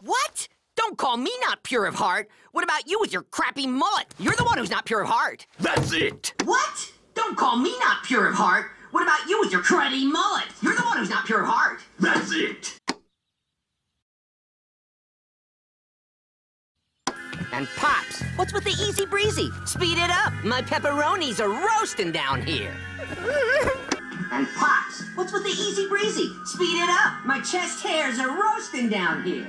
What? Don't call me not pure of heart. What about you with your crappy mullet? You're the one who's not pure of heart. That's it! What? Don't call me not pure of heart. What about you with your cruddy mullet? You're the one who's not pure of heart. That's it! And Pops, what's with the easy breezy? Speed it up. My pepperonis are roasting down here. And Pops, what's with the easy breezy? Speed it up. My chest hairs are roasting down here.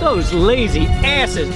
Those lazy asses!